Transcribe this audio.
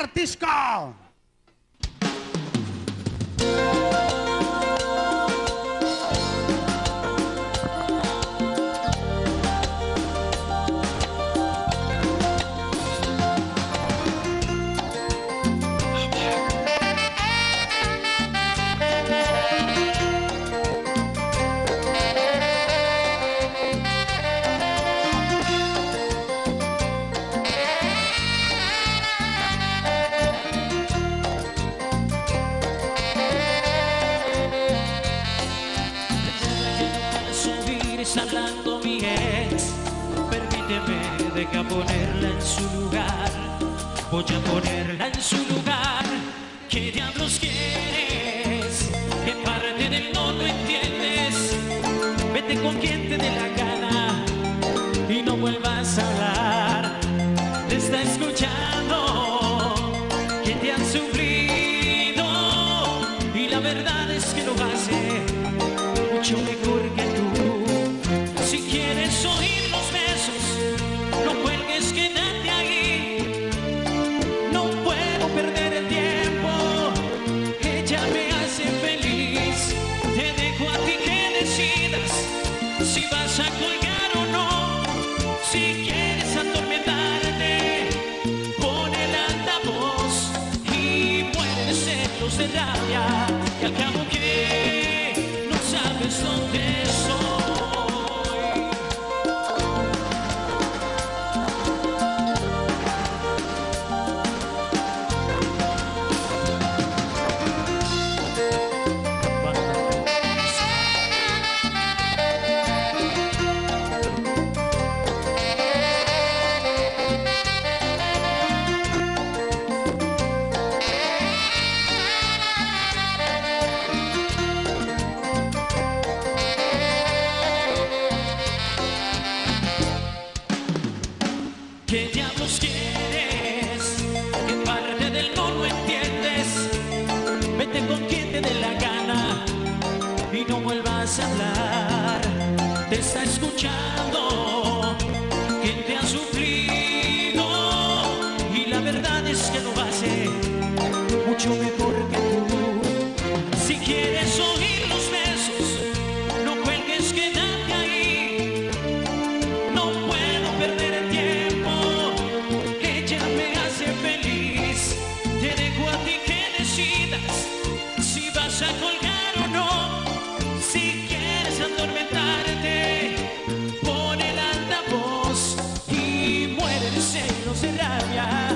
artístico. Hablando mi ex. Permíteme, deja ponerla en su lugar. Voy a ponerla en su lugar. ¿Qué diablos quieres? ¿Qué parte del no lo entiendes? Vete con quien te dé la gana Y no vuelvas a hablar. Te está escuchando que te han sufrido o no. Si quieres atormentarte, pon el altavoz y de celos de rabia. ¿Qué diablos quieres? ¿Qué parte del lo entiendes? Vete con quien te dé la gana y no vuelvas a hablar. Te está escuchando quien te ha sufrido llenos se rabia.